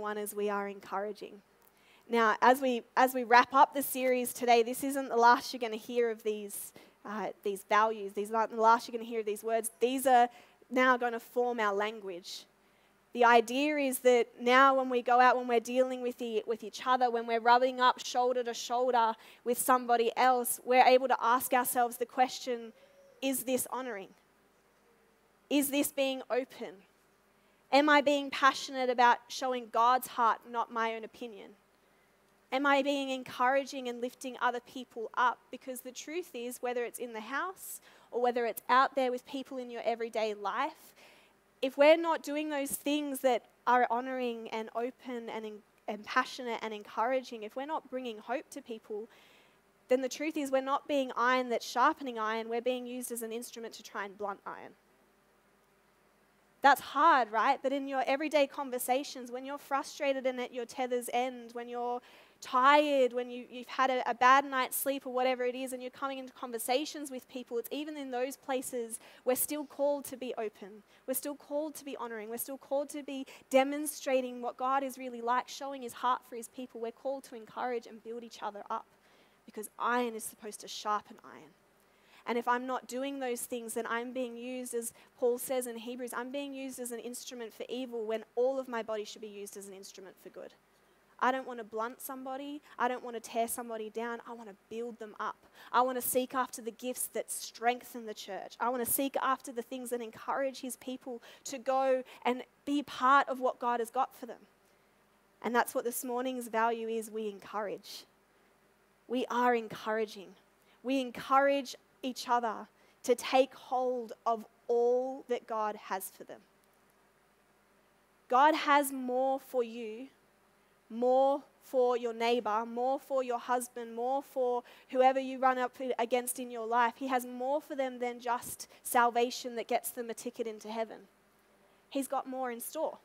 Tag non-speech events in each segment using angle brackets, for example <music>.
one is we are encouraging. Now, as we as we wrap up the series today, this isn't the last you're going to hear of these uh, these values. These aren't the last you're going to hear of these words. These are now going to form our language. The idea is that now, when we go out, when we're dealing with, the, with each other, when we're rubbing up shoulder to shoulder with somebody else, we're able to ask ourselves the question is this honoring? Is this being open? Am I being passionate about showing God's heart, not my own opinion? Am I being encouraging and lifting other people up? Because the truth is, whether it's in the house or whether it's out there with people in your everyday life, if we're not doing those things that are honoring and open and, and passionate and encouraging, if we're not bringing hope to people, then the truth is we're not being iron that's sharpening iron, we're being used as an instrument to try and blunt iron. That's hard, right? But in your everyday conversations, when you're frustrated and at your tether's end, when you're tired, when you, you've had a, a, bad night's sleep or whatever it is, and you're coming into conversations with people, it's even in those places we're still called to be open. We're still called to be honoring. We're still called to be demonstrating what God is really like, showing his heart for his people. We're called to encourage and build each other up because iron is supposed to sharpen iron. And if I'm not doing those things, then I'm being used, as Paul says in Hebrews, I'm being used as an instrument for evil when all of my body should be used as an instrument for good. I don't want to blunt somebody. I don't want to tear somebody down. I want to build them up. I want to seek after the gifts that strengthen the church. I want to seek after the things that encourage his people to go and be part of what God has got for them. And that's what this morning's value is we encourage. We are encouraging. We encourage each other to take hold of all that God has for them. God has more for you more for your neighbor, more for your husband, more for whoever you run up against in your life. He has more for them than just salvation that gets them a ticket into heaven. He's got more in store.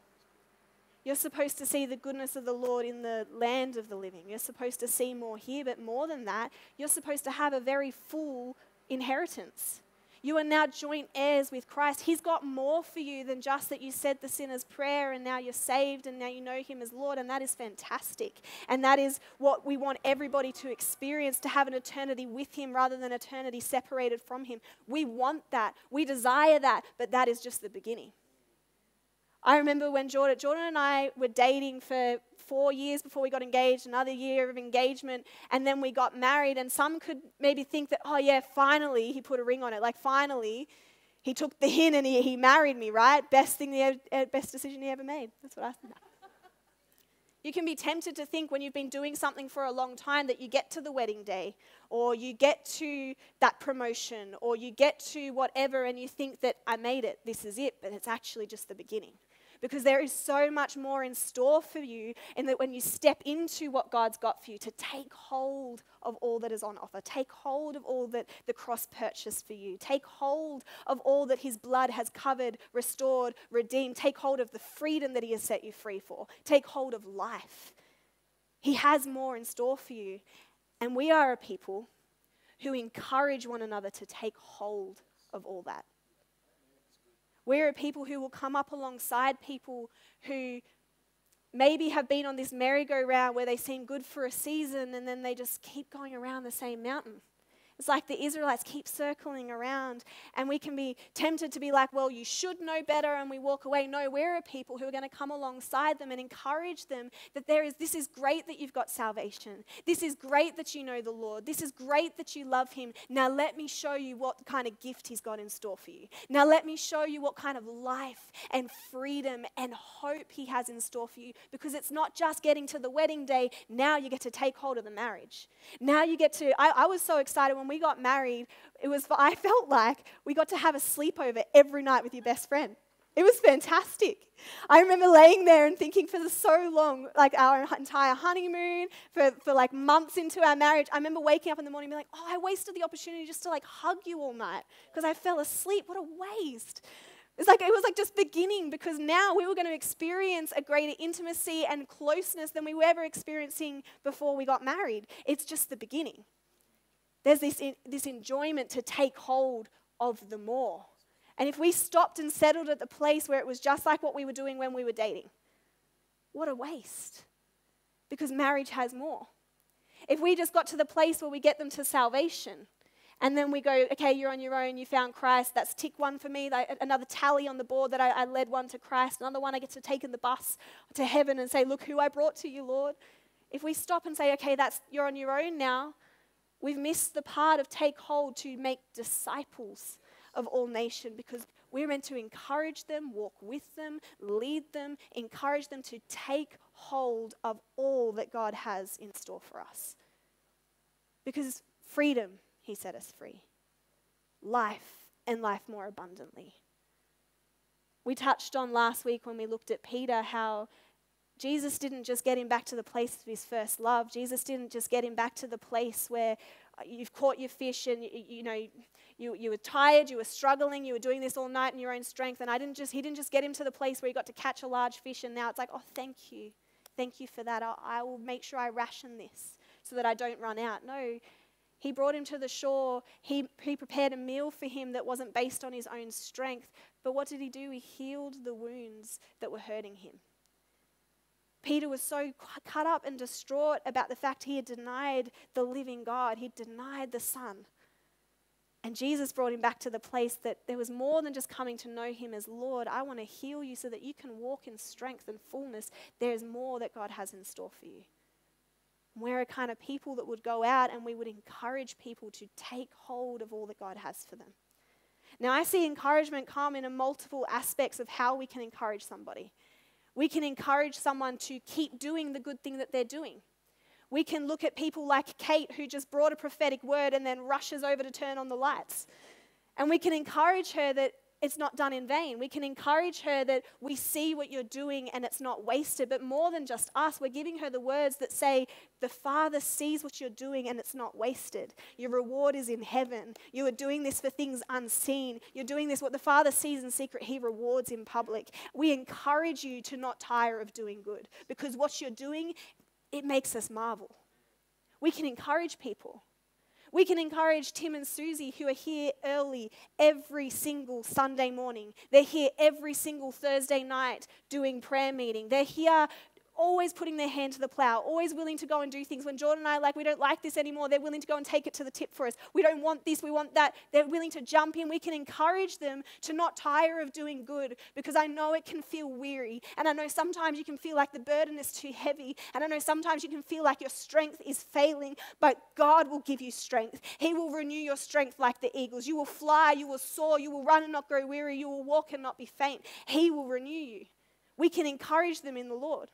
You're supposed to see the goodness of the Lord in the land of the living. You're supposed to see more here, but more than that, you're supposed to have a very full inheritance. You are now joint heirs with Christ. He's got more for you than just that you said the sinner's prayer and now you're saved and now you know Him as Lord, and that is fantastic. And that is what we want everybody to experience to have an eternity with Him rather than eternity separated from Him. We want that, we desire that, but that is just the beginning. I remember when Jordan, Jordan and I were dating for four years before we got engaged, another year of engagement, and then we got married. And some could maybe think that, oh, yeah, finally he put a ring on it. Like, finally he took the hint and he, he married me, right? Best thing, the, ever, eh, best decision he ever made. That's what I think. You can be tempted to think when you've been doing something for a long time that you get to the wedding day or you get to that promotion or you get to whatever and you think that I made it, this is it, but it's actually just the beginning because there is so much more in store for you and that when you step into what God's got for you to take hold of all that is on offer take hold of all that the cross purchased for you take hold of all that his blood has covered restored redeemed take hold of the freedom that he has set you free for take hold of life. He has more in store for you and we are a people who encourage one another to take hold of all that we're a people who will come up alongside people who maybe have been on this merry-go-round where they seem good for a season and then they just keep going around the same mountain. It's like the Israelites keep circling around, and we can be tempted to be like, well, you should know better, and we walk away. No, we're a people who are going to come alongside them and encourage them that there is, this is great that you've got salvation. This is great that you know the Lord. This is great that you love Him. Now, let me show you what kind of gift He's got in store for you. Now, let me show you what kind of life and freedom and hope He has in store for you because it's not just getting to the wedding day. Now you get to take hold of the marriage. Now you get to, I, I was so excited when when we got married, it was, <laughs> I felt like we got to have a sleepover every night with your best friend. It was fantastic. I remember laying there and thinking for so long, like our entire honeymoon, for, for like months into our marriage, I remember waking up in the morning being like, oh, I wasted the opportunity just to like hug you all night because I fell asleep. What a waste. It's like it was like just beginning because now we were going to experience a greater intimacy and closeness than we were ever experiencing before we got married. It's just the beginning. There's this, this enjoyment to take hold of the more. And if we stopped and settled at the place where it was just like what we were doing when we were dating, what a waste. Because marriage has more. If we just got to the place where we get them to salvation, and then we go, okay, you're on your own, you found Christ, that's tick one for me, another tally on the board that I, I led one to Christ, another one I get to take in the bus to heaven and say, look who I brought to you, Lord. If we stop and say, okay, that's you're on your own now, we've missed the part of take hold to make disciples of all nation because we're meant to encourage them, walk with them, lead them, encourage them to take hold of all that God has in store for us. Because freedom, He set us free. Life and life more abundantly. We touched on last week when we looked at Peter how Jesus didn't just get him back to the place of his first love. Jesus didn't just get him back to the place where uh, you've caught your fish and you, you know you, you were tired, you were struggling, you were doing this all night in your own strength. And I didn't just, he didn't just get him to the place where he got to catch a large fish and now it's like, oh, thank you. Thank you for that. I, I will make sure I ration this so that I don't run out. No, he brought him to the shore. He, he prepared a meal for him that wasn't based on his own strength. But what did he do? He healed the wounds that were hurting him. Peter was so cut up and distraught about the fact he had denied the living God, he'd denied the Son. And Jesus brought him back to the place that there was more than just coming to know him as Lord. I want to heal you so that you can walk in strength and fullness. There's more that God has in store for you. We're a kind of people that would go out and we would encourage people to take hold of all that God has for them. Now, I see encouragement come in a multiple aspects of how we can encourage somebody. We can encourage someone to keep doing the good thing that they're doing. We can look at people like Kate, who just brought a prophetic word and then rushes over to turn on the lights. And we can encourage her that it's not done in vain. We can encourage her that we see what you're doing and it's not wasted. But more than just us, we're giving her the words that say, The Father sees what you're doing and it's not wasted. Your reward is in heaven. You are doing this for things unseen. You're doing this, what the Father sees in secret, He rewards in public. We encourage you to not tire of doing good because what you're doing it makes us marvel. We can encourage people. We can encourage Tim and Susie, who are here early every single Sunday morning. They're here every single Thursday night doing prayer meeting. They're here always putting their hand to the plow, always willing to go and do things. When Jordan and I like, we don't like this anymore, they're willing to go and take it to the tip for us. We don't want this, we want that. They're willing to jump in. We can encourage them to not tire of doing good because I know it can feel weary. And I know sometimes you can feel like the burden is too heavy. And I know sometimes you can feel like your strength is failing, but God will give you strength. He will renew your strength like the eagles. You will fly, you will soar, you will run and not grow weary, you will walk and not be faint. He will renew you. We can encourage them in the Lord.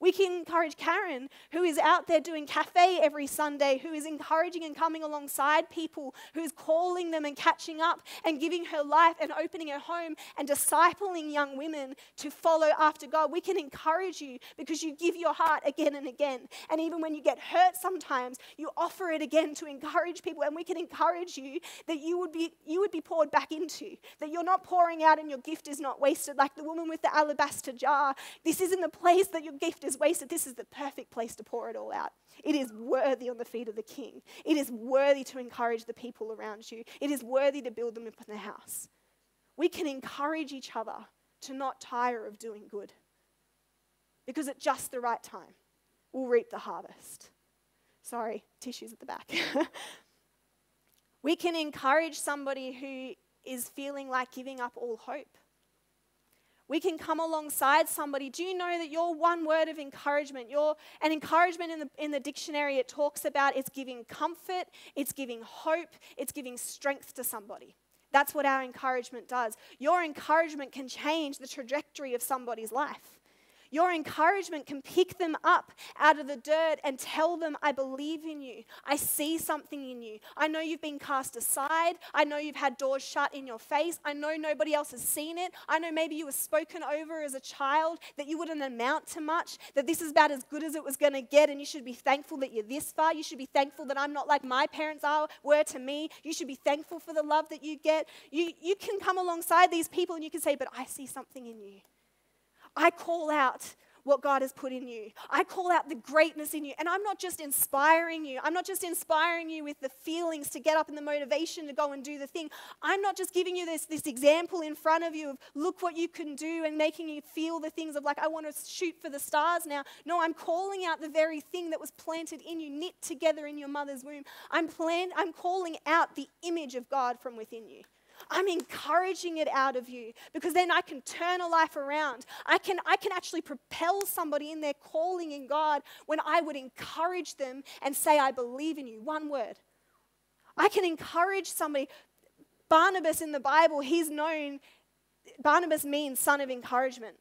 We can encourage Karen, who is out there doing cafe every Sunday, who is encouraging and coming alongside people, who's calling them and catching up and giving her life and opening her home and discipling young women to follow after God. We can encourage you because you give your heart again and again. And even when you get hurt sometimes, you offer it again to encourage people. And we can encourage you that you would be you would be poured back into, that you're not pouring out and your gift is not wasted like the woman with the alabaster jar. This isn't the place that your gift is is wasted, this is the perfect place to pour it all out. It is worthy on the feet of the king. It is worthy to encourage the people around you. It is worthy to build them up in the house. We can encourage each other to not tire of doing good because at just the right time, we'll reap the harvest. Sorry, tissues at the back. <laughs> we can encourage somebody who is feeling like giving up all hope we can come alongside somebody. Do you know that your one word of encouragement, your an encouragement in the in the dictionary it talks about it's giving comfort, it's giving hope, it's giving strength to somebody. That's what our encouragement does. Your encouragement can change the trajectory of somebody's life. Your encouragement can pick them up out of the dirt and tell them, I believe in you. I see something in you. I know you've been cast aside. I know you've had doors shut in your face. I know nobody else has seen it. I know maybe you were spoken over as a child, that you wouldn't amount to much, that this is about as good as it was going to get, and you should be thankful that you're this far. You should be thankful that I'm not like my parents are, were to me. You should be thankful for the love that you get. You, you can come alongside these people and you can say, But I see something in you. I call out what God has put in you. I call out the greatness in you. And I'm not just inspiring you. I'm not just inspiring you with the feelings to get up and the motivation to go and do the thing. I'm not just giving you this, this example in front of you of look what you can do and making you feel the things of like, I want to shoot for the stars now. No, I'm calling out the very thing that was planted in you, knit together in your mother's womb. I'm, plan- I'm calling out the image of God from within you. I'm encouraging it out of you because then I can turn a life around. I can, I can actually propel somebody in their calling in God when I would encourage them and say, I believe in you. One word. I can encourage somebody. Barnabas in the Bible, he's known, Barnabas means son of encouragement.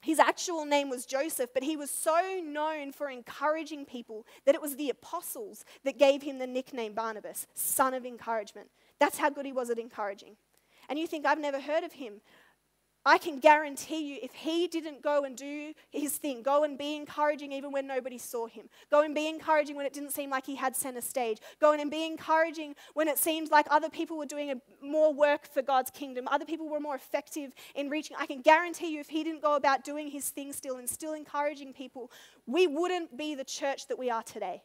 His actual name was Joseph, but he was so known for encouraging people that it was the apostles that gave him the nickname Barnabas, son of encouragement. That's how good he was at encouraging. And you think, I've never heard of him. I can guarantee you, if he didn't go and do his thing, go and be encouraging even when nobody saw him, go and be encouraging when it didn't seem like he had center stage, go and be encouraging when it seemed like other people were doing more work for God's kingdom, other people were more effective in reaching. I can guarantee you, if he didn't go about doing his thing still and still encouraging people, we wouldn't be the church that we are today.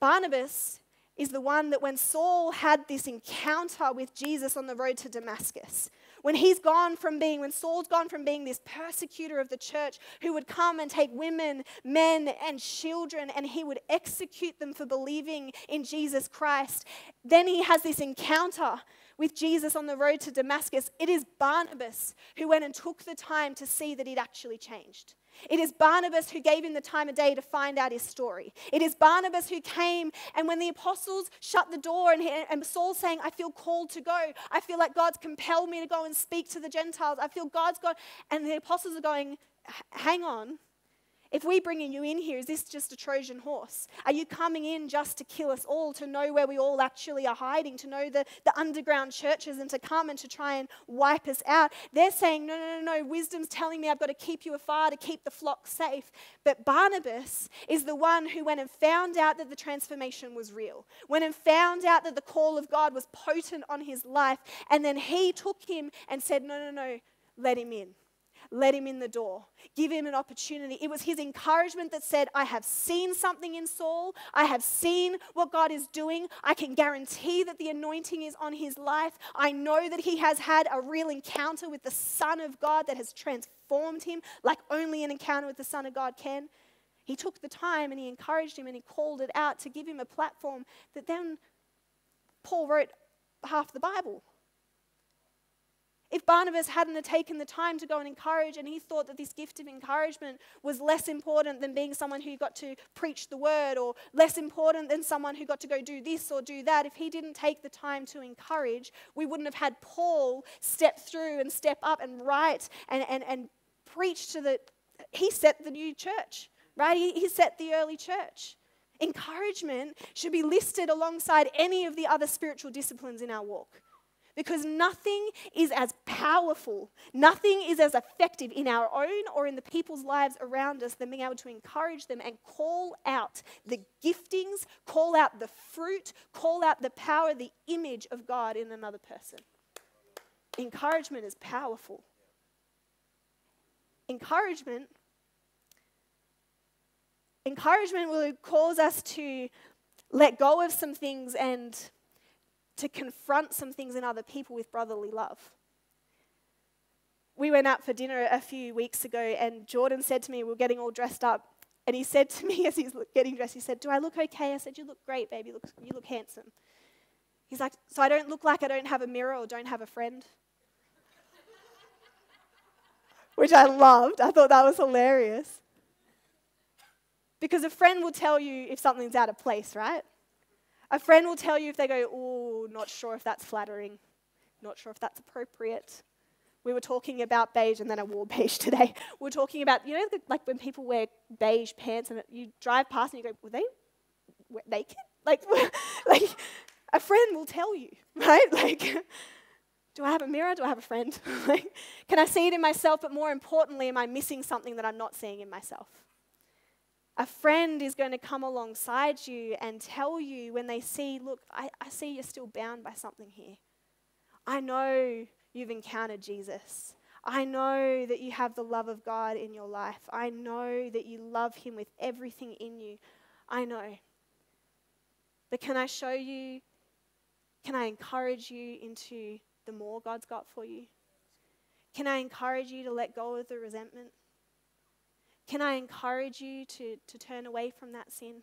Barnabas is the one that when Saul had this encounter with Jesus on the road to Damascus, when he's gone from being, when Saul's gone from being this persecutor of the church who would come and take women, men, and children and he would execute them for believing in Jesus Christ, then he has this encounter with Jesus on the road to Damascus. It is Barnabas who went and took the time to see that he'd actually changed. It is Barnabas who gave him the time of day to find out his story. It is Barnabas who came, and when the apostles shut the door, and, and Saul saying, I feel called to go. I feel like God's compelled me to go and speak to the Gentiles. I feel God's gone. And the apostles are going, Hang on. If we bringing you in here, is this just a Trojan horse? Are you coming in just to kill us all, to know where we all actually are hiding, to know the, the underground churches and to come and to try and wipe us out? They're saying, no, no, no, no, wisdom's telling me I've got to keep you afar to keep the flock safe. But Barnabas is the one who went and found out that the transformation was real, went and found out that the call of God was potent on his life, and then he took him and said, no, no, no, let him in let him in the door, give him an opportunity. It was his encouragement that said, I have seen something in Saul, I have seen what God is doing. I can guarantee that the anointing is on his life. I know that he has had a real encounter with the Son of God that has transformed him like only an encounter with the Son of God can. He took the time and he encouraged him and he called it out to give him a platform that then Paul wrote half the Bible. If Barnabas hadn't taken the time to go and encourage, and he thought that this gift of encouragement was less important than being someone who got to preach the word, or less important than someone who got to go do this or do that, if he didn't take the time to encourage, we wouldn't have had Paul step through and step up and write and, and, and preach to the. He set the new church, right? He, he set the early church. Encouragement should be listed alongside any of the other spiritual disciplines in our walk. Because nothing is as powerful, nothing is as effective in our own or in the people's lives around us than being able to encourage them and call out the giftings, call out the fruit, call out the power, the image of God in another person. Encouragement is powerful. Encouragement encouragement will cause us to let go of some things and to confront some things in other people with brotherly love. We went out for dinner a few weeks ago, and Jordan said to me, We are getting all dressed up. And he said to me <laughs> as he's getting dressed, he said, Do I look okay? I said, You look great, baby. You look, you look handsome. He's like, So I don't look like I don't have a mirror or don't have a friend? <laughs> Which I loved. I thought that was hilarious. Because a friend will tell you if something's out of place, right? A friend will tell you if they go, oh, not sure if that's flattering, not sure if that's appropriate. We were talking about beige, and then I wore <laughs> beige today. We are talking about, you know, the, like when people wear beige pants and you drive past and you go, were they naked? Like, <laughs> like a friend will tell you, <laughs> right? Like, do I have a mirror? Do I have a friend? like, can I see it in myself? But more importantly, am I missing something that I'm not seeing in myself? A friend is going to come alongside you and tell you when they see, look, I, I see you're still bound by something here. I know you've encountered Jesus. I know that you have the love of God in your life. I know that you love Him with everything in you. I know. But can I show you, can I encourage you into the more God's got for you? Can I encourage you to let go of the resentment? Can I encourage you to, to turn away from that sin?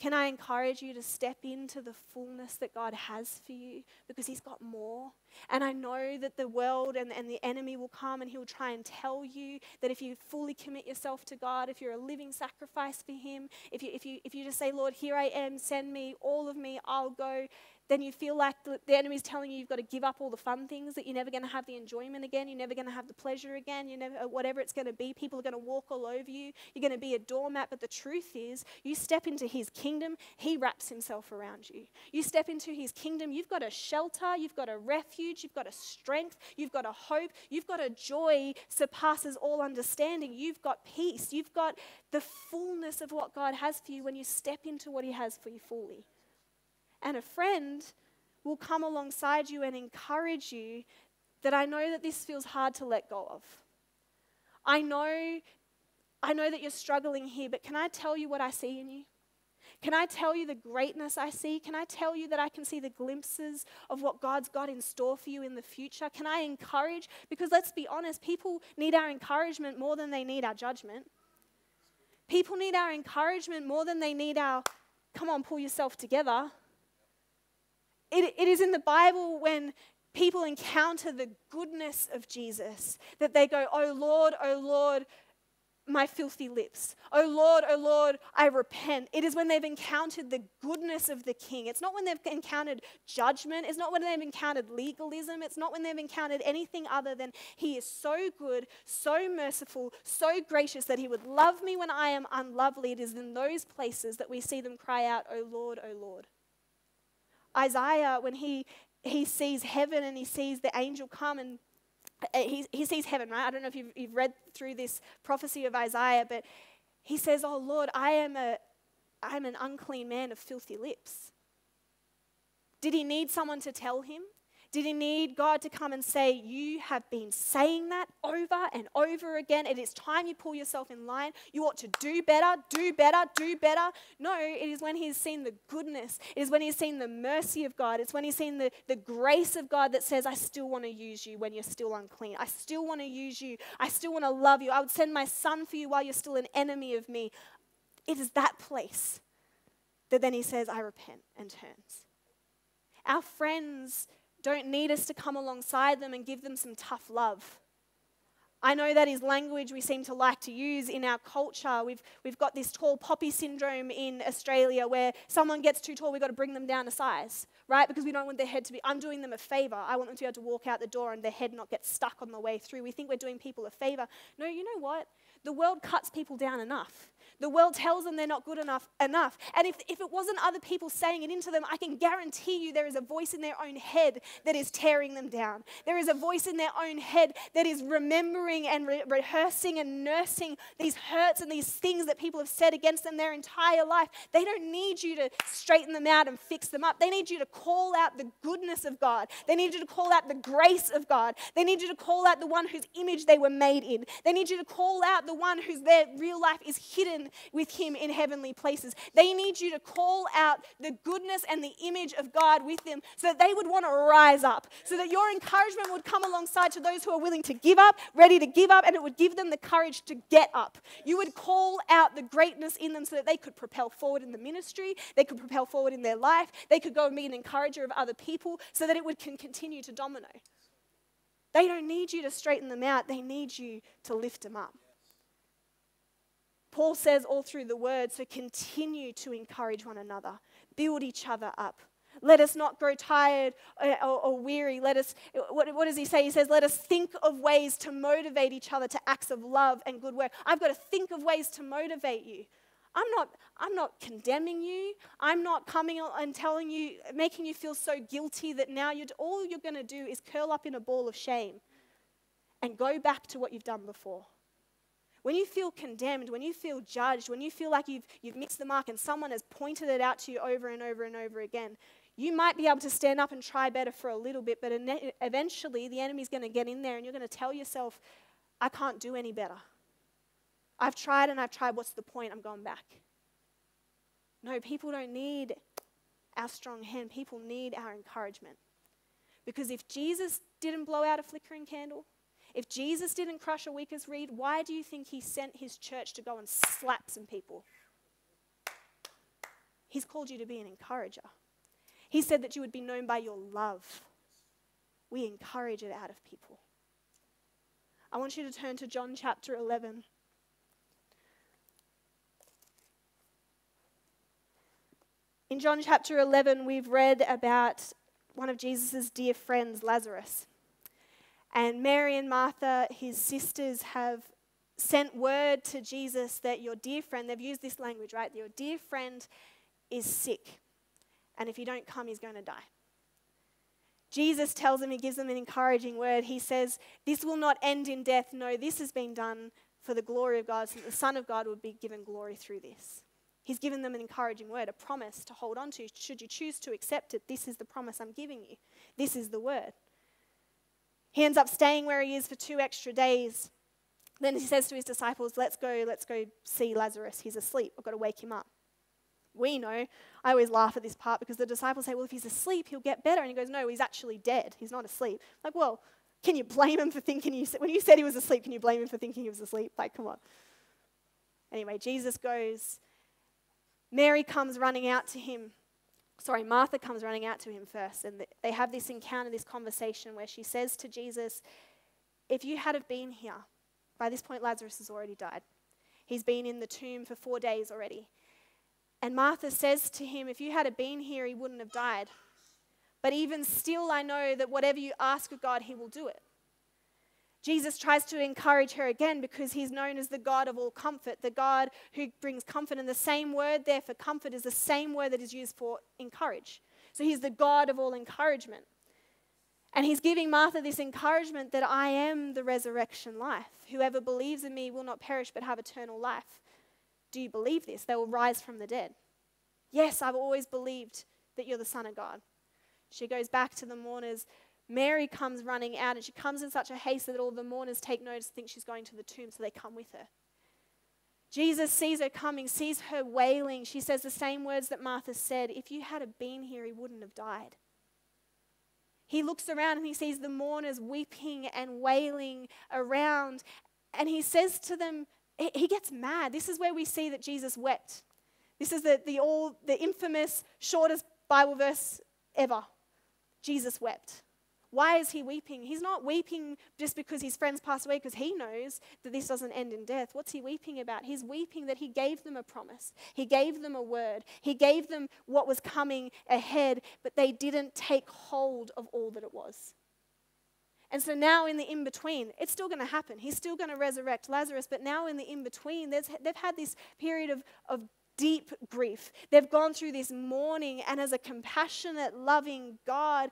Can I encourage you to step into the fullness that God has for you because He's got more? And I know that the world and, and the enemy will come and he'll try and tell you that if you fully commit yourself to God, if you're a living sacrifice for Him, if you, if you, if you just say, Lord, here I am, send me, all of me, I'll go, then you feel like the, enemy's telling you you've got to give up all the fun things, that you're never going to have the enjoyment again, you're never going to have the pleasure again, you never, uh, whatever it's going to be, people are going to walk all over you, you're going to be a doormat. But the truth is, you step into his kingdom, he wraps himself around you. You step into his kingdom, you've got a shelter, you've got a refuge, you've got a strength, you've got a hope, you've got a joy surpasses all understanding, you've got peace, you've got the fullness of what God has for you when you step into what he has for you fully. And a friend will come alongside you and encourage you that I know that this feels hard to let go of. I know I know that you're struggling here, but can I tell you what I see in you? Can I tell you the greatness I see? Can I tell you that I can see the glimpses of what God's got in store for you in the future? Can I encourage? Because let's be honest, people need our encouragement more than they need our judgment. People need our encouragement more than they need our, come on, pull yourself together. It, it is in the Bible when people encounter the goodness of Jesus that they go, Oh Lord, oh Lord, my filthy lips. Oh Lord, oh Lord, I repent. It is when they've encountered the goodness of the King. It's not when they've encountered judgment. It's not when they've encountered legalism. It's not when they've encountered anything other than He is so good, so merciful, so gracious that He would love me when I am unlovely. It is in those places that we see them cry out, Oh Lord, oh Lord. Isaiah, when he, he sees heaven and he sees the angel come and uh, he, he sees heaven, right? I don't know if you've, you've read through this prophecy of Isaiah, but he says, Oh Lord, I am, a, I am an unclean man of filthy lips. Did he need someone to tell him? Did he need God to come and say, You have been saying that over and over again? It is time you pull yourself in line. You ought to do better, do better, do better. No, it is when he's seen the goodness, it is when he's seen the mercy of God, it's when he's seen the, the grace of God that says, I still want to use you when you're still unclean. I still want to use you. I still want to love you. I would send my son for you while you're still an enemy of me. It is that place that then he says, I repent and turns. Our friends don't need us to come alongside them and give them some tough love. I know that is language we seem to like to use in our culture. We've, we've got this tall poppy syndrome in Australia where someone gets too tall, we've got to bring them down a size, right? Because we don't want their head to be, I'm doing them a favor. I want them to be able to walk out the door and their head not get stuck on the way through. We think we're doing people a favor. No, you know what? The world cuts people down enough. The world tells them they're not good enough enough. And if, if it wasn't other people saying it into them, I can guarantee you there is a voice in their own head that is tearing them down. There is a voice in their own head that is remembering and re- rehearsing and nursing these hurts and these things that people have said against them their entire life. They don't need you to straighten them out and fix them up. They need you to call out the goodness of God. They need you to call out the grace of God. They need you to call out the one whose image they were made in. They need you to call out the one whose their real life is hidden with Him in heavenly places. They need you to call out the goodness and the image of God with them so that they would want to rise up, so that your encouragement would come alongside to those who are willing to give up, ready to give up, and it would give them the courage to get up. You would call out the greatness in them so that they could propel forward in the ministry, they could propel forward in their life, they could go and be an encourager of other people so that it would can continue to domino. They don't need you to straighten them out, they need you to lift them up. Paul says all through the word, so continue to encourage one another, build each other up. Let us not grow tired uh, or, or weary. Let us, what, what, does he say? He says, let us think of ways to motivate each other to acts of love and good work. I've got to think of ways to motivate you. I'm not, I'm not condemning you. I'm not coming and telling you, making you feel so guilty that now you're, all you're going to do is curl up in a ball of shame and go back to what you've done before. When you feel condemned, when you feel judged, when you feel like you've, you've missed the mark and someone has pointed it out to you over and over and over again, You might be able to stand up and try better for a little bit, but eventually the enemy's going to get in there and you're going to tell yourself, I can't do any better. I've tried and I've tried. What's the point? I'm going back. No, people don't need our strong hand, people need our encouragement. Because if Jesus didn't blow out a flickering candle, if Jesus didn't crush a weaker's reed, why do you think he sent his church to go and slap some people? He's called you to be an encourager. He said that you would be known by your love. We encourage it out of people. I want you to turn to John chapter 11. In John chapter 11, we've read about one of Jesus' dear friends, Lazarus. And Mary and Martha, his sisters, have sent word to Jesus that your dear friend, they've used this language, right? Your dear friend is sick and if you don't come, he's going to die. Jesus tells them, he gives them an encouraging word. He says, This will not end in death. No, this has been done for the glory of God, so that the Son of God would be given glory through this. He's given them an encouraging word, a promise to hold on to. Should you choose to accept it, this is the promise I'm giving you. This is the word. He ends up staying where he is for two extra days. Then he says to his disciples, Let's go, let's go see Lazarus. He's asleep. I've got to wake him up. We know. I always laugh at this part because the disciples say, well, if he's asleep, he'll get better. And he goes, no, he's actually dead. He's not asleep. Like, well, can you blame him for thinking you, when you said he was asleep, can you blame him for thinking he was asleep? Like, come on. Anyway, Jesus goes. Mary comes running out to him. Sorry, Martha comes running out to him first. And they have this encounter, this conversation where she says to Jesus, if you had have been here, by this point, Lazarus has already died. He's been in the tomb for four days already. And Martha says to him, If you had have been here, he wouldn't have died. But even still, I know that whatever you ask of God, he will do it. Jesus tries to encourage her again because he's known as the God of all comfort, the God who brings comfort. And the same word there for comfort is the same word that is used for encourage. So he's the God of all encouragement. And he's giving Martha this encouragement that I am the resurrection life. Whoever believes in me will not perish but have eternal life. Do you believe this? They will rise from the dead. Yes, I've always believed that you're the Son of God. She goes back to the mourners. Mary comes running out, and she comes in such a haste that all the mourners take notice, think she's going to the tomb, so they come with her. Jesus sees her coming, sees her wailing. She says the same words that Martha said If you had been here, he wouldn't have died. He looks around and he sees the mourners weeping and wailing around, and he says to them, he gets mad. This is where we see that Jesus wept. This is the, the, all, the infamous, shortest Bible verse ever. Jesus wept. Why is he weeping? He's not weeping just because his friends passed away, because he knows that this doesn't end in death. What's he weeping about? He's weeping that he gave them a promise, he gave them a word, he gave them what was coming ahead, but they didn't take hold of all that it was. And so now in the in between, it's still going to happen. He's still going to resurrect Lazarus, but now in the in between, they've had this period of, of deep grief. They've gone through this mourning, and as a compassionate, loving God,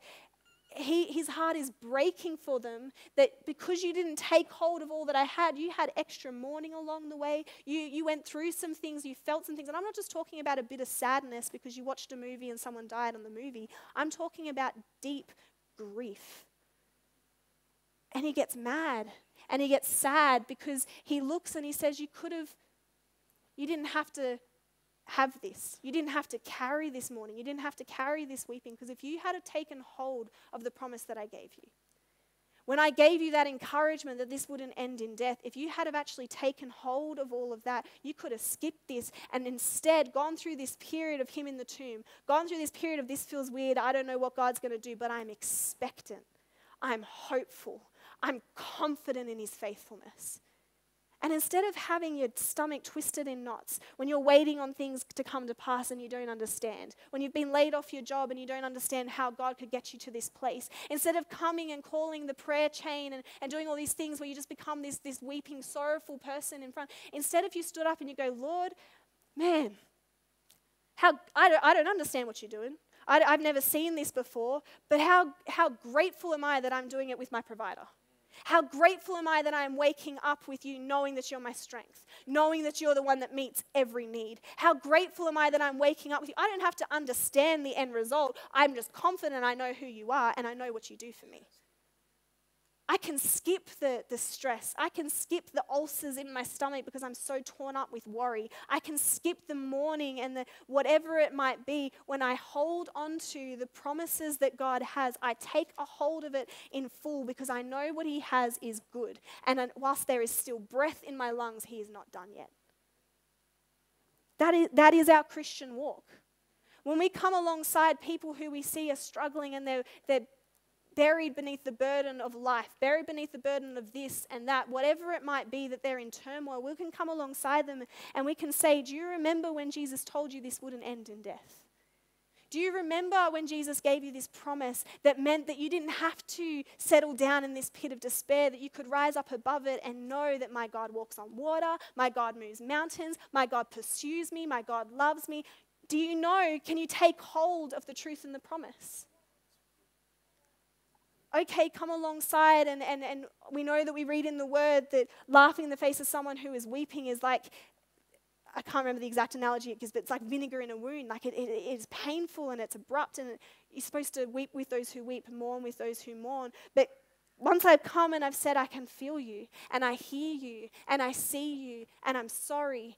he, his heart is breaking for them that because you didn't take hold of all that I had, you had extra mourning along the way. You, you went through some things, you felt some things. And I'm not just talking about a bit of sadness because you watched a movie and someone died on the movie. I'm talking about deep grief and he gets mad and he gets sad because he looks and he says, You could have, you didn't have to have this. You didn't have to carry this mourning. You didn't have to carry this weeping because if you had taken hold of the promise that I gave you, when I gave you that encouragement that this wouldn't end in death, if you had have actually taken hold of all of that, you could have skipped this and instead gone through this period of him in the tomb, gone through this period of this feels weird, I don't know what God's going to do, but I'm expectant. I'm hopeful. I'm confident in his faithfulness. And instead of having your stomach twisted in knots when you're waiting on things to come to pass and you don't understand, when you've been laid off your job and you don't understand how God could get you to this place, instead of coming and calling the prayer chain and, and doing all these things where you just become this, this weeping, sorrowful person in front, instead if you stood up and you go, Lord, man, how, I, don't, I don't understand what you're doing. I, I've never seen this before, but how, how grateful am I that I'm doing it with my provider? How grateful am I that I am waking up with you, knowing that you're my strength, knowing that you're the one that meets every need. How grateful am I that I'm waking up with you. I don't have to understand the end result. I'm just confident I know who you are and I know what you do for me. I can skip the, the stress. I can skip the ulcers in my stomach because I'm so torn up with worry. I can skip the mourning and the whatever it might be. When I hold on to the promises that God has, I take a hold of it in full because I know what He has is good. And whilst there is still breath in my lungs, He is not done yet. That is, that is our Christian walk. When we come alongside people who we see are struggling and they're, they're buried beneath the burden of life, buried beneath the burden of this and that, whatever it might be that they're in turmoil, we can come alongside them and we can say, Do you remember when Jesus told you this wouldn't end in death? Do you remember when Jesus gave you this promise that meant that you didn't have to settle down in this pit of despair, that you could rise up above it and know that my God walks on water, my God moves mountains, my God pursues me, my God loves me? Do you know? Can you take hold of the truth and the promise? Okay, come alongside. And, and, and we know that we read in the word that laughing in the face of someone who is weeping is like, I can't remember the exact analogy it gives, but it's like vinegar in a wound. Like it, it, it is painful and it's abrupt, and you're supposed to weep with those who weep, mourn with those who mourn. But once I've come and I've said, I can feel you, and I hear you, and I see you, and I'm sorry,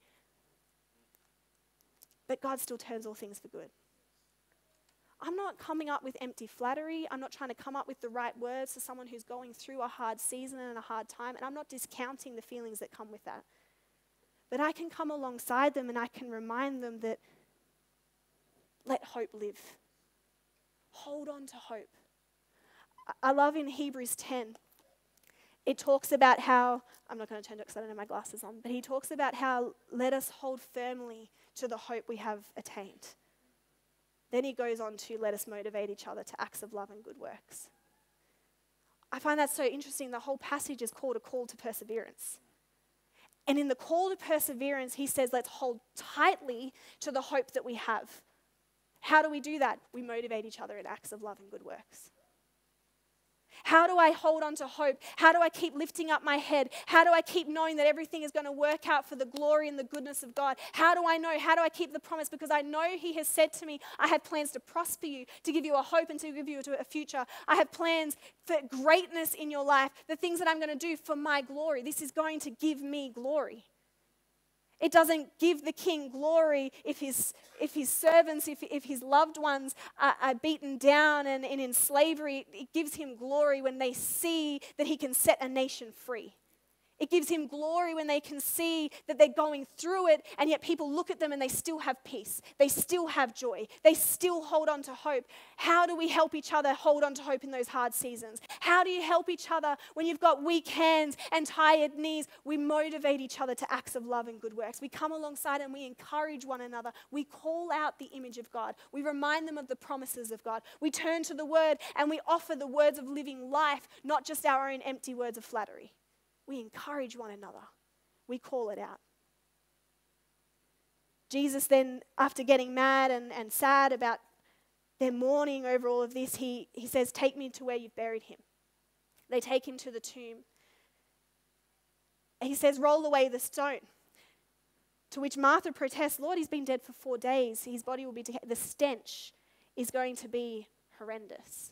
but God still turns all things for good. I'm not coming up with empty flattery. I'm not trying to come up with the right words to someone who's going through a hard season and a hard time. And I'm not discounting the feelings that come with that. But I can come alongside them and I can remind them that let hope live. Hold on to hope. I love in Hebrews 10, it talks about how, I'm not going to turn to it because I don't have my glasses on, but he talks about how let us hold firmly to the hope we have attained. Then he goes on to let us motivate each other to acts of love and good works. I find that so interesting. The whole passage is called a call to perseverance. And in the call to perseverance, he says, let's hold tightly to the hope that we have. How do we do that? We motivate each other in acts of love and good works. How do I hold on to hope? How do I keep lifting up my head? How do I keep knowing that everything is going to work out for the glory and the goodness of God? How do I know? How do I keep the promise? Because I know He has said to me, I have plans to prosper you, to give you a hope, and to give you a future. I have plans for greatness in your life, the things that I'm going to do for my glory. This is going to give me glory. It doesn't give the king glory if his, if his servants, if, if his loved ones are, are beaten down and, and in slavery. It gives him glory when they see that he can set a nation free. It gives him glory when they can see that they're going through it, and yet people look at them and they still have peace. They still have joy. They still hold on to hope. How do we help each other hold on to hope in those hard seasons? How do you help each other when you've got weak hands and tired knees? We motivate each other to acts of love and good works. We come alongside and we encourage one another. We call out the image of God. We remind them of the promises of God. We turn to the word and we offer the words of living life, not just our own empty words of flattery. We encourage one another, we call it out. Jesus then, after getting mad and, and sad about their mourning over all of this, he, he says, Take me to where you've buried him. They take him to the tomb. He says, Roll away the stone. To which Martha protests, Lord, he's been dead for four days. His body will be decayed. The stench is going to be horrendous.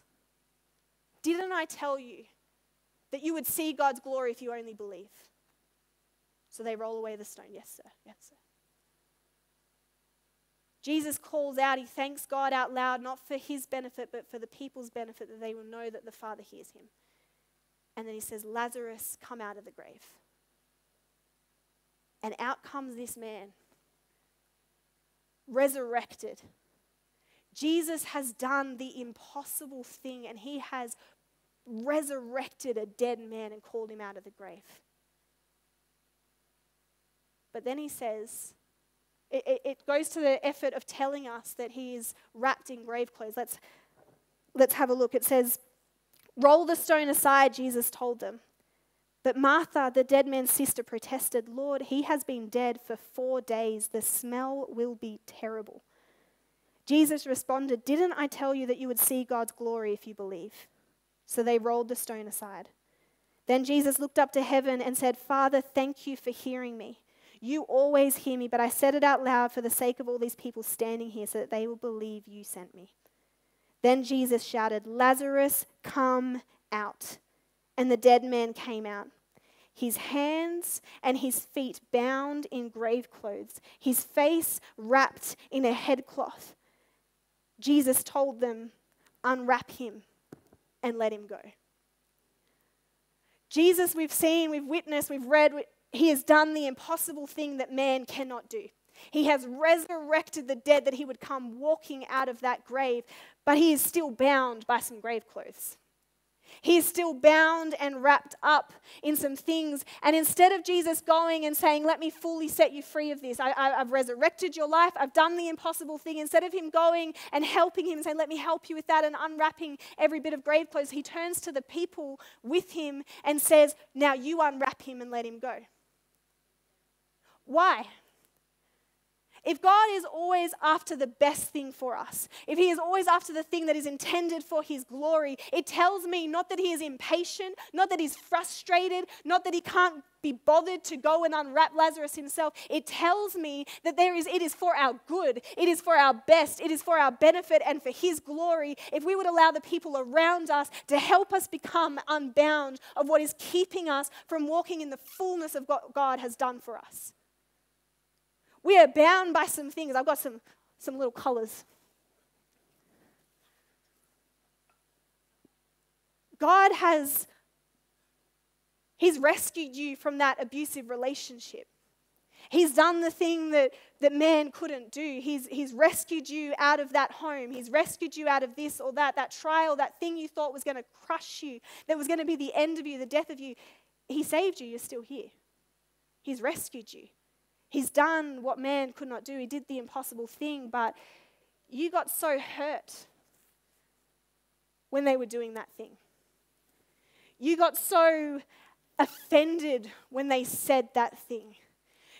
Didn't I tell you that you would see God's glory if you only believe. So they roll away the stone. Yes, sir. Yes, sir. Jesus calls out, he thanks God out loud, not for his benefit, but for the people's benefit, that they will know that the Father hears him. And then he says, Lazarus, come out of the grave. And out comes this man, resurrected. Jesus has done the impossible thing, and he has resurrected a dead man and called him out of the grave. But then he says, it, it, goes to the effort of telling us that he is wrapped in grave clothes. Let's, let's have a look. It says, Roll the stone aside, Jesus told them. But Martha, the dead man's sister, protested, Lord, he has been dead for four days. The smell will be terrible. Jesus responded, Didn't I tell you that you would see God's glory if you believe? So they rolled the stone aside. Then Jesus looked up to heaven and said, Father, thank you for hearing me. You always hear me, but I said it out loud for the sake of all these people standing here so that they will believe you sent me. Then Jesus shouted, Lazarus, come out. And the dead man came out. His hands and his feet bound in grave clothes, his face wrapped in a headcloth. Jesus told them, Unwrap him and let him go. Jesus, we've seen, we've witnessed, we've read, he has done the impossible thing that man cannot do. He has resurrected the dead that he would come walking out of that grave, but he is still bound by some grave clothes. He is still bound and wrapped up in some things. And instead of Jesus going and saying, Let me fully set you free of this, I, have resurrected your life, I've done the impossible thing, instead of him going and helping him and saying, Let me help you with that and unwrapping every bit of grave clothes, he turns to the people with him and says, Now you unwrap him and let him go. Why? If God is always after the best thing for us, if He is always after the thing that is intended for His glory, it tells me not that He is impatient, not that He's frustrated, not that He can't be bothered to go and unwrap Lazarus himself. It tells me that there is, it is for our good, it is for our best, it is for our benefit and for His glory. If we would allow the people around us to help us become unbound of what is keeping us from walking in the fullness of what God has done for us. We are bound by some things. I've got some, some little colors. God has He's rescued you from that abusive relationship. He's done the thing that, that man couldn't do. He's, he's rescued you out of that home. He's rescued you out of this or that, that trial, that thing you thought was going to crush you, that was going to be the end of you, the death of you. He saved you. You're still here. He's rescued you. He's done what man could not do. He did the impossible thing, but you got so hurt when they were doing that thing. You got so offended when they said that thing.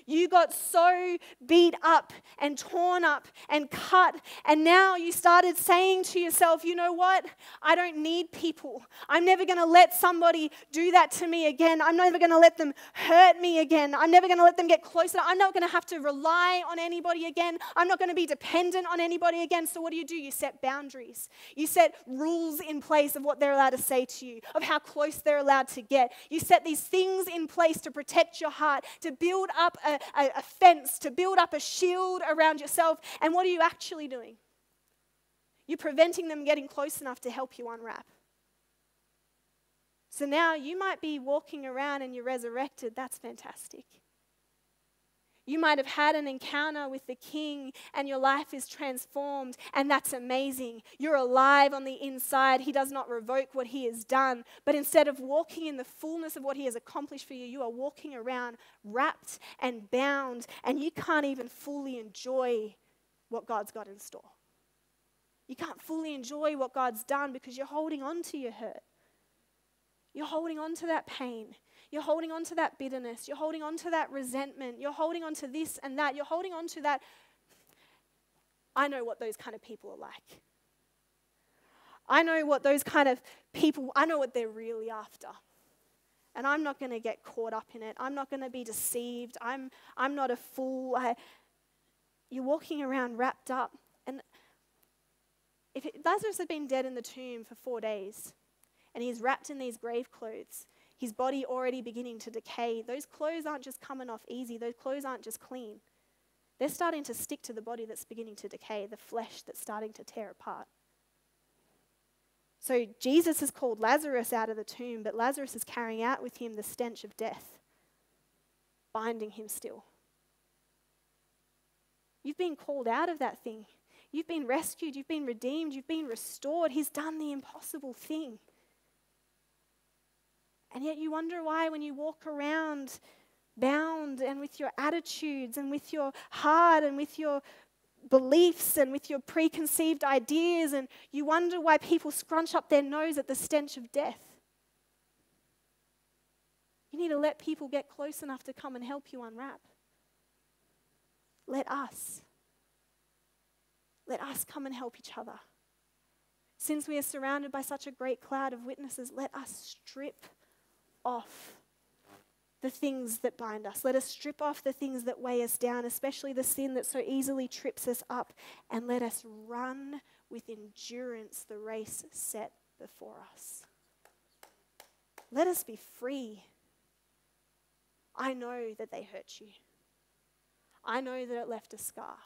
You got so beat up and torn up and cut, and now you started saying to yourself, you know what? I don't need people. I'm never going to let somebody do that to me again. I'm never going to let them hurt me again. I'm never going to let them get closer. I'm not going to have to rely on anybody again. I'm not going to be dependent on anybody again. So, what do you do? You set boundaries. You set rules in place of what they're allowed to say to you, of how close they're allowed to get. You set these things in place to protect your heart, to build up a, a, a, fence, to build up a shield around yourself. And what are you actually doing? You're preventing them getting close enough to help you unwrap. So now you might be walking around and you're resurrected. That's fantastic. You might have had an encounter with the King and your life is transformed, and that's amazing. You're alive on the inside. He does not revoke what He has done, but instead of walking in the fullness of what He has accomplished for you, you are walking around wrapped and bound, and you can't even fully enjoy what God's got in store. You can't fully enjoy what God's done because you're holding on to your hurt. You're holding on to that pain. You're holding on to that bitterness. You're holding on to that resentment. You're holding on to this and that. You're holding on to that. I know what those kind of people are like. I know what those kind of people, I know what they're really after. And I'm not going to get caught up in it. I'm not going to be deceived. I'm, I'm not a fool. I, you're walking around wrapped up. And if it, Lazarus had been dead in the tomb for four days, and he's wrapped in these grave clothes, his body already beginning to decay. Those clothes aren't just coming off easy, those clothes aren't just clean. They're starting to stick to the body that's beginning to decay, the flesh that's starting to tear apart. So Jesus has called Lazarus out of the tomb, but Lazarus is carrying out with him the stench of death, binding him still. You've been called out of that thing. You've been rescued. You've been redeemed. You've been restored. He's done the impossible thing. And yet you wonder why, when you walk around bound and with your attitudes and with your heart and with your beliefs and with your preconceived ideas, and you wonder why people scrunch up their nose at the stench of death. You need to let people get close enough to come and help you unwrap. Let us. Let us come and help each other. Since we are surrounded by such a great cloud of witnesses, let us strip off the things that bind us. Let us strip off the things that weigh us down, especially the sin that so easily trips us up, and let us run with endurance the race set before us. Let us be free. I know that they hurt you. I know that it left a scar.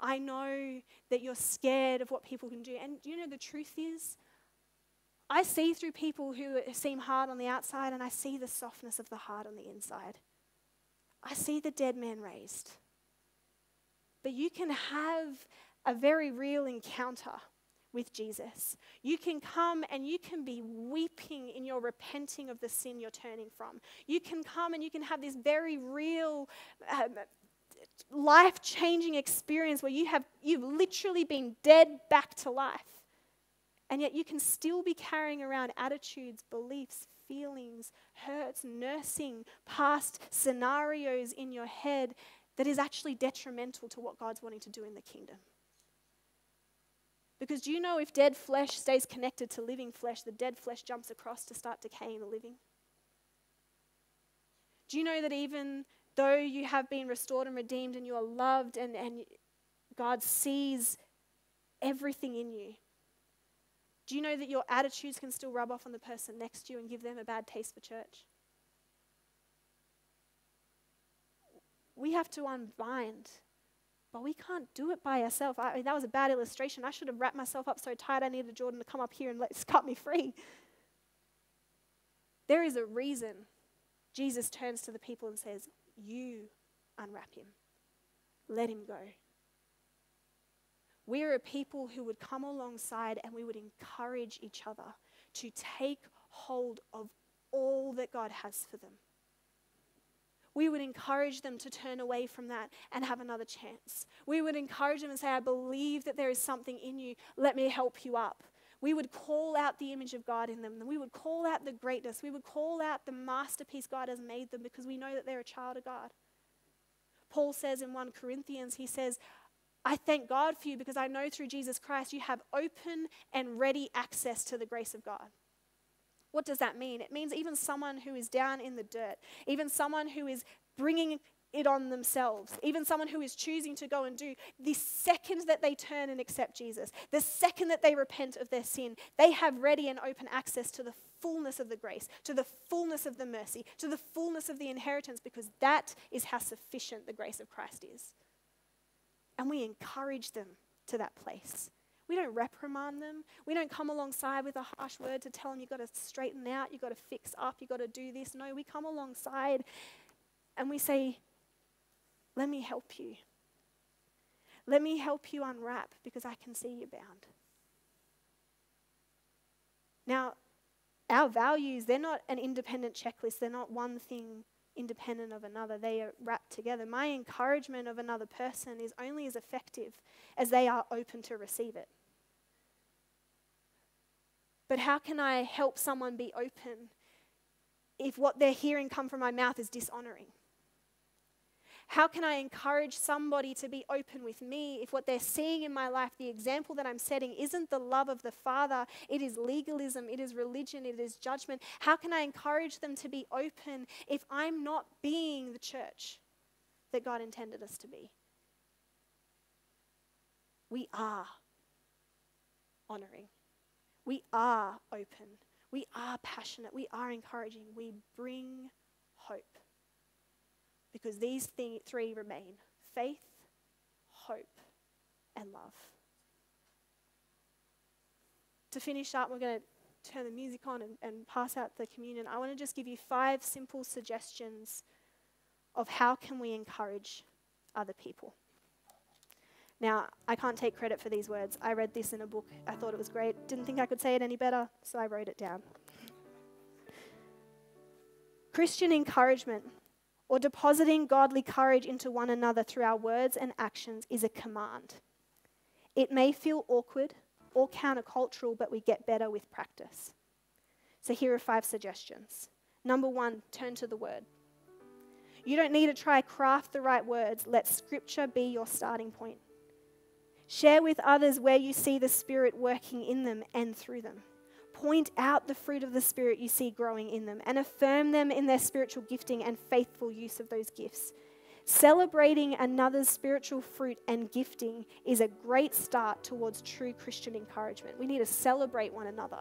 I know that you're scared of what people can do. And you know, the truth is, I see through people who seem hard on the outside, and I see the softness of the heart on the inside. I see the dead man raised. But you can have a very real encounter with Jesus. You can come and you can be weeping in your repenting of the sin you're turning from. You can come and you can have this very real, um, life changing experience where you have, you've literally been dead back to life. And yet you can still be carrying around attitudes, beliefs, feelings, hurts, nursing past scenarios in your head that is actually detrimental to what God's wanting to do in the kingdom. Because do you know if dead flesh stays connected to living flesh, the dead flesh jumps across to start decaying the living? Do you know that even though you have been restored and redeemed and you are loved and, and God sees everything in you, do you know that your attitudes can still rub off on the person next to you and give them a bad taste for church? We have to unbind but we can't do it by ourselves. I mean, that was a bad illustration. I should have wrapped myself up so tight I needed Jordan to come up here and let's <laughs> cut me free. There is a reason Jesus turns to the people and says, You unwrap him, let him go. We're a people who would come alongside and we would encourage each other to take hold of all that God has for them we would encourage them to turn away from that and have another chance. We would encourage them and say, I believe that there is something in you. Let me help you up. We would call out the image of God in them. We would call out the greatness. We would call out the masterpiece God has made them because we know that they're a child of God. Paul says in 1 Corinthians, he says, I thank God for you because I know through Jesus Christ you have open and ready access to the grace of God. What does that mean? It means even someone who is down in the dirt, even someone who is bringing it on themselves, even someone who is choosing to go and do, the second that they turn and accept Jesus, the second that they repent of their sin, they have ready and open access to the fullness of the grace, to the fullness of the mercy, to the fullness of the inheritance, because that is how sufficient the grace of Christ is. And we encourage them to that place. We don't reprimand them. We don't come alongside with a harsh word to tell them you've got to straighten out, you've got to fix up, you've got to do this. No, we come alongside and we say, Let me help you. Let me help you unwrap because I can see you're bound. Now, our values, they're not an independent checklist, they're not one thing independent of another, they are wrapped together. My encouragement of another person is only as effective as they are open to receive it. But how can I help someone be open if what they're hearing come from my mouth is dishonoring? How can I encourage somebody to be open with me if what they're seeing in my life, the example that I'm setting, isn't the love of the Father? It is legalism, it is religion, it is judgment. How can I encourage them to be open if I'm not being the church that God intended us to be? We are honoring. We are open. We are passionate. We are encouraging. We bring. Because these th- three remain faith, hope, and love. To finish up, we're going to turn the music on and, and pass out the communion. I want to just give you five simple suggestions of how can we encourage other people. Now, I can't take credit for these words. I read this in a book. I thought it was great. Didn't think I could say it any better, so I wrote it down. Christian encouragement or depositing godly courage into one another through our words and actions is a command. It may feel awkward or countercultural, but we get better with practice. So here are five suggestions. Number one, turn to the word. You don't need to try craft the right words. Let scripture be your starting point. Share with others where you see the Spirit working in them and through them. Point out the fruit of the Spirit you see growing in them and affirm them in their spiritual gifting and faithful use of those gifts. Celebrating another's spiritual fruit and gifting is a great start towards true Christian encouragement. We need to celebrate one another.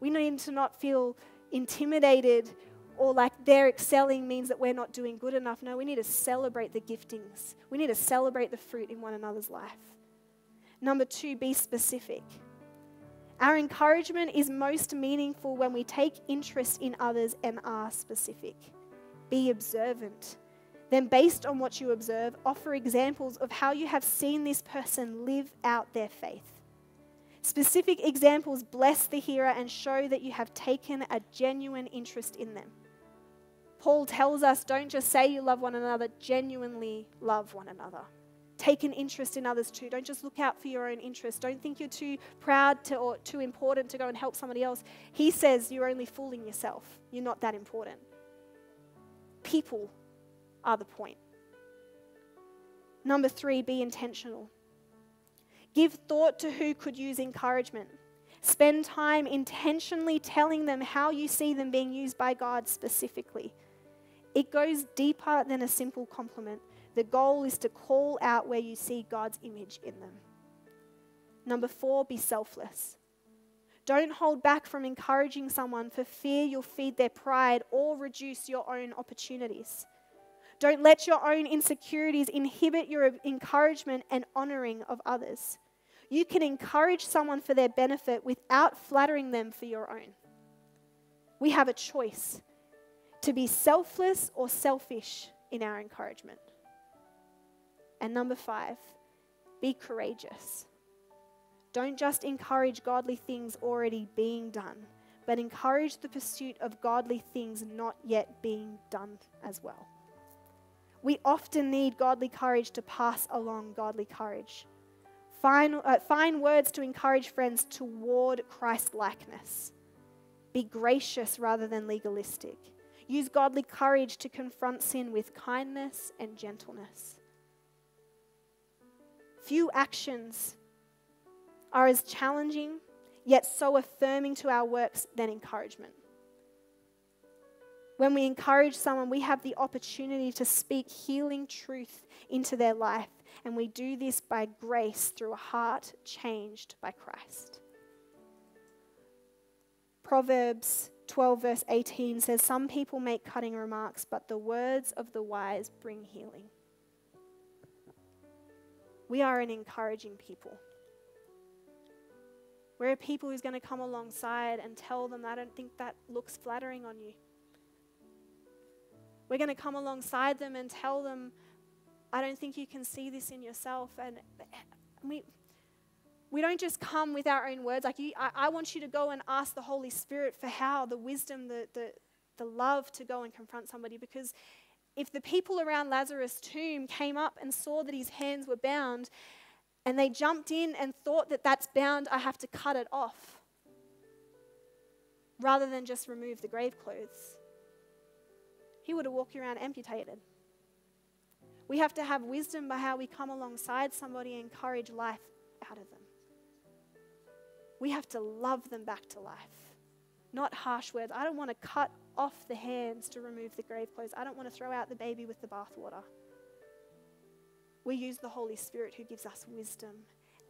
We need to not feel intimidated or like they're excelling means that we're not doing good enough. No, we need to celebrate the giftings. We need to celebrate the fruit in one another's life. Number two, be specific. Our encouragement is most meaningful when we take interest in others and are specific. Be observant. Then, based on what you observe, offer examples of how you have seen this person live out their faith. Specific examples bless the hearer and show that you have taken a genuine interest in them. Paul tells us don't just say you love one another, genuinely love one another. Take an interest in others too. Don't just look out for your own interest. Don't think you're too proud to, or too important to go and help somebody else. He says you're only fooling yourself. You're not that important. People are the point. Number three, be intentional. Give thought to who could use encouragement. Spend time intentionally telling them how you see them being used by God specifically. It goes deeper than a simple compliment. The goal is to call out where you see God's image in them. Number four, be selfless. Don't hold back from encouraging someone for fear you'll feed their pride or reduce your own opportunities. Don't let your own insecurities inhibit your encouragement and honoring of others. You can encourage someone for their benefit without flattering them for your own. We have a choice to be selfless or selfish in our encouragement. And number five, be courageous. Don't just encourage godly things already being done, but encourage the pursuit of godly things not yet being done as well. We often need godly courage to pass along godly courage. Find, uh, find words to encourage friends toward Christ likeness. Be gracious rather than legalistic. Use godly courage to confront sin with kindness and gentleness. Few actions are as challenging yet so affirming to our works than encouragement. When we encourage someone, we have the opportunity to speak healing truth into their life, and we do this by grace through a heart changed by Christ. Proverbs 12, verse 18 says, Some people make cutting remarks, but the words of the wise bring healing. We are an encouraging people. We're a people who's going to come alongside and tell them, I don't think that looks flattering on you. We're going to come alongside them and tell them, I don't think you can see this in yourself. And eh, we, we don't just come with our own words. Like, you, I, I want you to go and ask the Holy Spirit for how, the wisdom, the, the, the love to go and confront somebody. Because if the people around Lazarus' tomb came up and saw that his hands were bound, and they jumped in and thought that that's bound, I have to cut it off, rather than just remove the grave clothes he would have walked around amputated. We have to have wisdom by how we come alongside somebody and encourage life out of them. We have to love them back to life, not harsh words. I don't want to cut off the hands to remove the grave clothes. I don't want to throw out the baby with the bathwater. We use the Holy Spirit who gives us wisdom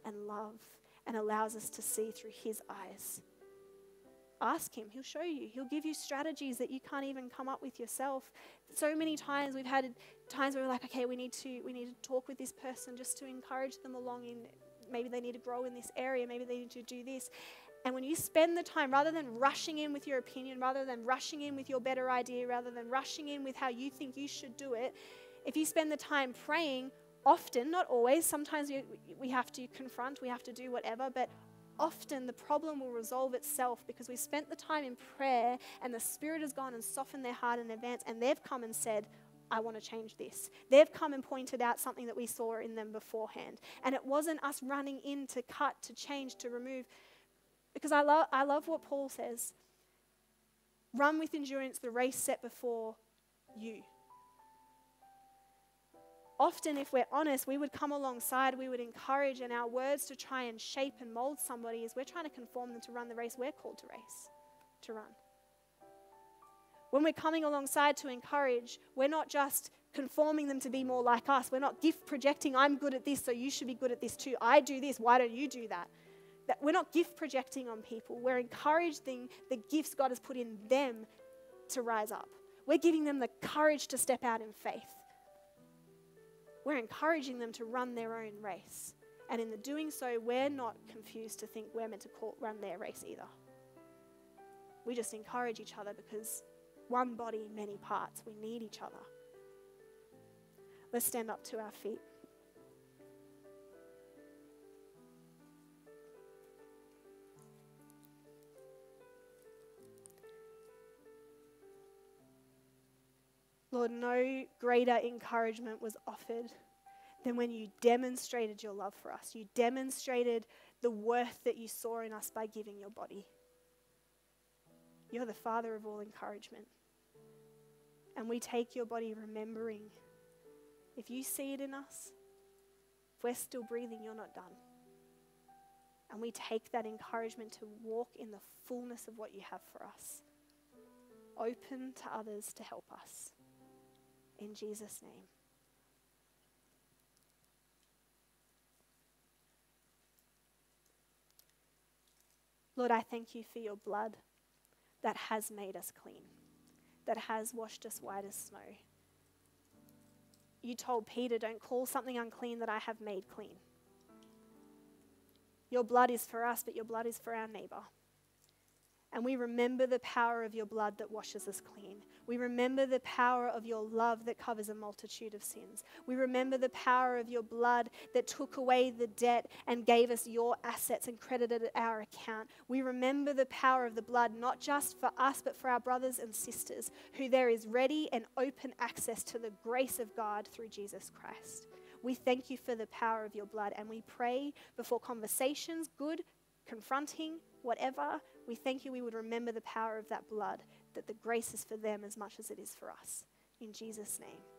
and love and allows us to see through His eyes. Ask Him, He'll show you. He'll give you strategies that you can't even come up with yourself. So many times we've had times where we're like, okay, we need to we need to talk with this person just to encourage them along in maybe they need to grow in this area, maybe they need to do this. And when you spend the time, rather than rushing in with your opinion, rather than rushing in with your better idea, rather than rushing in with how you think you should do it, if you spend the time praying, often, not always, sometimes we, we have to confront, we have to do whatever, but often the problem will resolve itself because we spent the time in prayer and the Spirit has gone and softened their heart in advance and they've come and said, I want to change this. They've come and pointed out something that we saw in them beforehand. And it wasn't us running in to cut, to change, to remove. Because I, lo- I love what Paul says run with endurance the race set before you. often, if we're honest, we would come alongside, we would encourage, and our words to try and shape and mold somebody is we're trying to conform them to run the race we're called to race, to run. When we're coming alongside to encourage, we're not just conforming them to be more like us. We're not gift projecting, I'm good at this, so you should be good at this too. I do this, why don't you do that? That we're not gift projecting on people. We're encouraging the gifts God has put in them to rise up. We're giving them the courage to step out in faith. We're encouraging them to run their own race. And in the doing so, we're not confused to think we're meant to call, run their race either. We just encourage each other because one body, many parts. We need each other. Let's stand up to our feet. Lord, no greater encouragement was offered than when you demonstrated your love for us. You demonstrated the worth that you saw in us by giving your body. You're the Father of all encouragement. And we take your body remembering if you see it in us, if we're still breathing, you're not done. And we take that encouragement to walk in the fullness of what you have for us, open to others to help us in Jesus' name. Lord, I thank you for your blood that has made us clean, that has washed us white as snow. You told Peter, Don't call something unclean that I have made clean. Your blood is for us, but your blood is for our neighbor. And we remember the power of your blood that washes us clean. We remember the power of your love that covers a multitude of sins. We remember the power of your blood that took away the debt and gave us your assets and credited our account. We remember the power of the blood, not just for us, but for our brothers and sisters, who there is ready and open access to the grace of God through Jesus Christ. We thank you for the power of your blood and we pray before conversations, good, confronting, whatever, we thank you we would remember the power of that blood, that the grace is for them as much as it is for us. In Jesus' name.